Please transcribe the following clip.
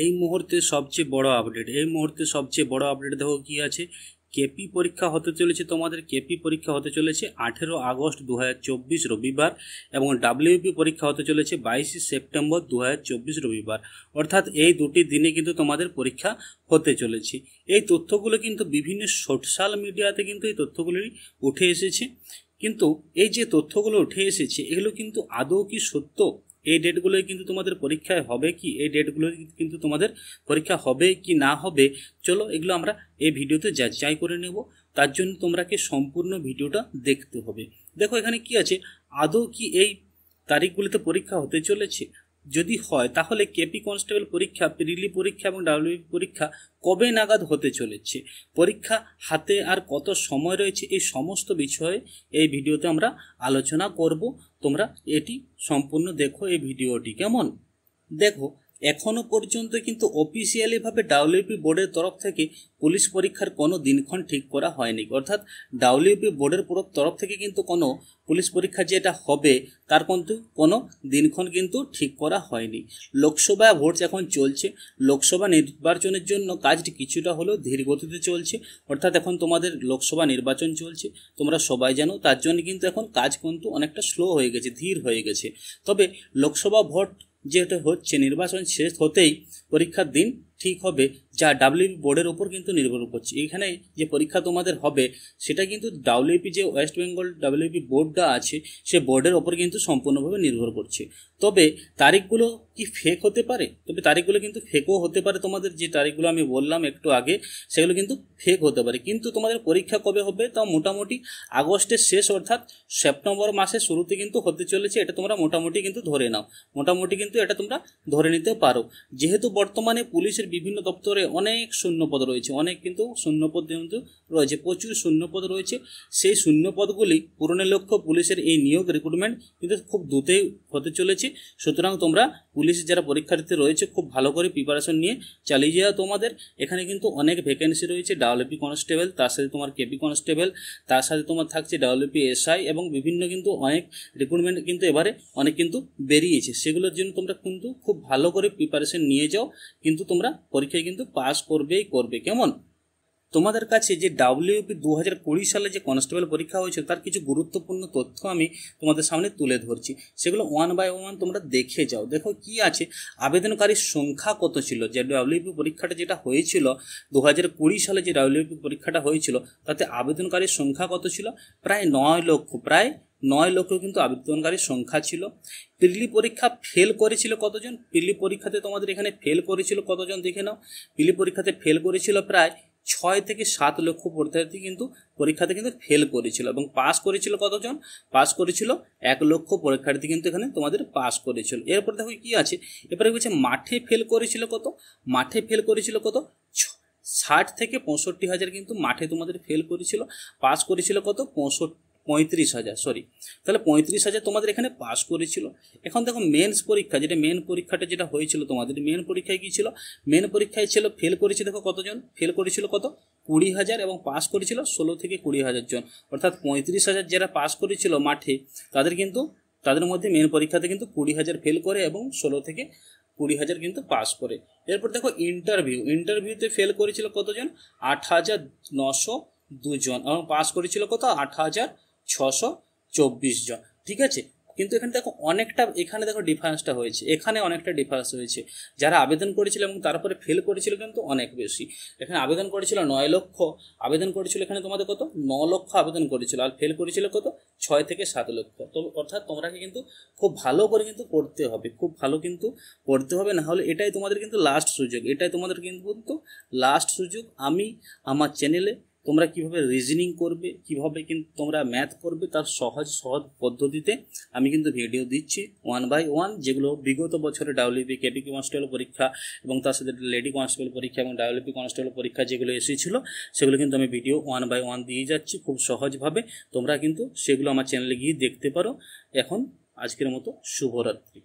এই মুহূর্তে সবচেয়ে বড় আপডেট এই মুহূর্তে সবচেয়ে বড় আপডেট দেখো কি আছে? কেপি পরীক্ষা হতে চলেছে তোমাদের কেপি পরীক্ষা হতে চলেছে আঠেরো আগস্ট দু হাজার চব্বিশ রবিবার এবং ডাব্লিউপি পরীক্ষা হতে চলেছে বাইশে সেপ্টেম্বর দু হাজার চব্বিশ রবিবার। অর্থাৎ এই দুটি দিনে কিন্তু তোমাদের পরীক্ষা হতে চলেছে। এই তথ্যগুলো কিন্তু বিভিন্ন সোশ্যাল মিডিয়াতে কিন্তু এই তথ্যগুলি উঠে এসেছে। কিন্তু এই যে তথ্যগুলো উঠে এসেছে, এগুলো কিন্তু আদৌ কি সত্য? এই ডেটগুলোই কিন্তু তোমাদের পরীক্ষায় হবে কি? এই ডেটগুলো কিন্তু তোমাদের পরীক্ষা হবে কি না হবে? চলো এগুলো আমরা এই ভিডিওতে যাচাই করে নেব, তার জন্য তোমরাকে সম্পূর্ণ ভিডিওটা দেখতে হবে। দেখো এখানে কি আছে? আদৌ কি এই তারিখগুলিতে পরীক্ষা হতে চলেছে? যদি হয়, তাহলে কেপি কনস্টেবল পরীক্ষা প্রিলি পরীক্ষা এবং ডাব্লিউপি পরীক্ষা কবে নাগাদ হতে চলেছে? পরীক্ষা হাতে আর কত সময় রয়েছে? এই সমস্ত বিষয়ে এই ভিডিওতে আমরা আলোচনা করব। তোমরা এটি সম্পূর্ণ দেখো, এই ভিডিওটি কেমন? দেখো এখনও পর্যন্ত কিন্তু অফিসিয়ালিভাবে ডাব্লিউপি বোর্ডের তরফ থেকে পুলিশ পরীক্ষার কোনো দিনক্ষণ ঠিক করা হয়নি। অর্থাৎ ডাব্লিউপি বোর্ডের তরফ থেকে কিন্তু কোনো পুলিশ পরীক্ষা যেটা হবে, তার কিন্তু কোনো দিনক্ষণ কিন্তু ঠিক করা হয়নি। লোকসভা ভোট এখন চলছে। লোকসভা নির্বাচনের জন্য কাজটি কিছুটা হলেও ধীর গতিতে চলছে। অর্থাৎ এখন তোমাদের লোকসভা নির্বাচন চলছে, তোমরা সবাই জানো, তার জন্য কিন্তু এখন কাজ কিন্তু অনেকটা স্লো হয়ে গেছে, ধীর হয়ে গেছে। তবে লোকসভা ভোট যেটা হচ্ছে নির্বাচন শেষ হতেই পরীক্ষার দিন ঠিক হবে যা ডাব্লিউপি বোর্ডের ওপর কিন্তু নির্ভর করছে। এখানে যে পরীক্ষা তোমাদের হবে, সেটা কিন্তু ডাব্লিউপি যে ওয়েস্ট বেঙ্গল ডাব্লিউপি বোর্ডটা আছে, সে বোর্ডের ওপর কিন্তু সম্পূর্ণভাবে নির্ভর করছে। তবে তারিখগুলো কি ফেক হতে পারে? তবে তারিখগুলো কিন্তু ফেকও হতে পারে। তোমাদের যে তারিখগুলো আমি বললাম একটু আগে, সেগুলো কিন্তু ফেক হতে পারে। কিন্তু তোমাদের পরীক্ষা কবে হবে? তাও মোটামুটি আগস্টের শেষ, অর্থাৎ সেপ্টেম্বর মাসের শুরুতে কিন্তু হতে চলেছে। এটা তোমরা মোটামুটি কিন্তু ধরে নাও। মোটামুটি কিন্তু এটা তোমরা ধরে নিতে পারো। যেহেতু বর্তমানে পুলিশের বিভিন্ন দপ্তরে অনেক শূন্যপদ রয়েছে, অনেক কিন্তু শূন্যপদ কিন্তু রয়েছে, প্রচুর শূন্যপদ রয়েছে। সেই শূন্যপদগুলি পূরণের লক্ষ্য পুলিশের এই নিয়োগ রিক্রুটমেন্ট কিন্তু খুব দ্রুতই হতে চলেছে। সুতরাং তোমরা পুলিশের যারা পরীক্ষার্থী রয়েছে, খুব ভালো করে প্রিপারেশন নিয়ে চালিয়ে যাওয়া তোমাদের। এখানে কিন্তু অনেক ভ্যাকেন্সি রয়েছে ডাব্লিউপি কনস্টেবল তার সাথে তোমার কেপি কনস্টেবল তার সাথে তোমার থাকছে ডাব্লিউপি এসআই এবং বিভিন্ন কিন্তু অনেক রিক্রুটমেন্ট কিন্তু এবারে অনেক কিন্তু বেরিয়েছে। সেগুলোর জন্য তোমরা কিন্তু খুব ভালো করে প্রিপারেশন নিয়ে যাও, কিন্তু তোমরা পরীক্ষায় কিন্তু পাস করবেই করবে। কেমন? তোমাদের কাছে যে ডাব্লিউপি দু হাজার কুড়ি সালে যে কনস্টেবল পরীক্ষা হয়েছে তার কিছু গুরুত্বপূর্ণ তথ্য আমি তোমাদের সামনে তুলে ধরছি। সেগুলো ওয়ান বাই ওয়ান তোমরা দেখে যাও। দেখো কি আছে। আবেদনকারীর সংখ্যা কত ছিল? যে ডাব্লিউপি পরীক্ষাটা যেটা হয়েছিল দু হাজার কুড়ি সালে যে ডাব্লিউপি পরীক্ষাটা হয়েছিল, তাতে আবেদনকারীর সংখ্যা কত ছিল? প্রায় নয় লক্ষ, প্রায় নয় লক্ষ কিন্তু আবেদনকারীর সংখ্যা ছিল। পিলি পরীক্ষা ফেল করেছিল কতজন? পিলি পরীক্ষাতে তোমাদের এখানে ফেল করেছিল কতজন? দেখে নাও। পিলি পরীক্ষাতে ফেল করেছিল প্রায় ছয় থেকে সাত লক্ষ পরীক্ষার্থী কিন্তু পরীক্ষাতে কিন্তু ফেল করেছিল। এবং পাস করেছিল কতজন? পাস করেছিল এক লক্ষ পরীক্ষার্থী কিন্তু এখানে তোমাদের পাস করেছিল। এরপর দেখো কি আছে? এরপরে বলছে, মাঠে ফেল করেছিল কত? মাঠে ফেল করেছিল কত? ষাট থেকে পঁয়ষট্টি হাজার কিন্তু মাঠে তোমাদের ফেল করেছিল। পাস করেছিল কত? পঁয়ষট্টি পঁয়ত্রিশ হাজার সরি তাহলে পঁয়ত্রিশ হাজার তোমাদের এখানে পাস করেছিল। এখন দেখো মেন্স পরীক্ষা, যেটা মেন পরীক্ষাটা যেটা হয়েছিল তোমাদের মেন পরীক্ষায় কী ছিল? মেন পরীক্ষায় ছিল ফেল করেছে দেখো কতজন? ফেল করেছিল কত? কুড়ি হাজার এবং পাস করেছিল ষোলো থেকে কুড়ি হাজার জন। অর্থাৎ পঁয়ত্রিশ হাজার যারা পাস করেছিল মাঠে, তাদের কিন্তু, তাদের মধ্যে মেন পরীক্ষাতে কিন্তু কুড়ি হাজার ফেল করে এবং ষোলো থেকে কুড়ি হাজার কিন্তু পাস করে। এরপর দেখো ইন্টারভিউ ইন্টারভিউতে ফেল করেছিল কতজন? আট হাজার নশো দুজন। এবং পাস করেছিল কত? আট হাজার ছশো চব্বিশ জন, ঠিক আছে? কিন্তু এখানে দেখো অনেকটা, এখানে দেখো ডিফারেন্সটা হয়েছে, এখানে অনেকটা ডিফারেন্স হয়েছে। যারা আবেদন করেছিল এবং তারপরে ফেল করেছিল কিন্তু অনেক বেশি। এখানে আবেদন করেছিল নয় লক্ষ, আবেদন করেছিল এখানে তোমাদের কত? ন লক্ষ আবেদন করেছিল, আর ফেল করেছিল কত? ছয় থেকে সাত লক্ষ। তো অর্থাৎ তোমরাকে কিন্তু খুব ভালো করে কিন্তু পড়তে হবে, খুব ভালো কিন্তু পড়তে হবে। না হলে এটাই তোমাদের কিন্তু লাস্ট সুযোগ, এটাই তোমাদের কিন্তু লাস্ট সুযোগ। আমি আমার চ্যানেলে তোমরা কীভাবে রিজনিং করবে, কীভাবে কিন্তু তোমরা ম্যাথ করবে তার সহজ সহজ পদ্ধতিতে আমি কিন্তু ভিডিও দিচ্ছি ওয়ান বাই ওয়ান যেগুলো বিগত বছরে ডাব্লিউপি কেপি কনস্টেবল পরীক্ষা এবং তার সাথে লেডি কনস্টেবল পরীক্ষা এবং ডাব্লিউপি কনস্টেবল পরীক্ষা যেগুলো এসেছিল, সেগুলো কিন্তু আমি ভিডিও ওয়ান বাই ওয়ান দিয়ে যাচ্ছি খুব সহজভাবে। তোমরা কিন্তু সেগুলো আমার চ্যানেলে গিয়ে দেখতে পারো। এখন আজকের মতো শুভরাত্রি।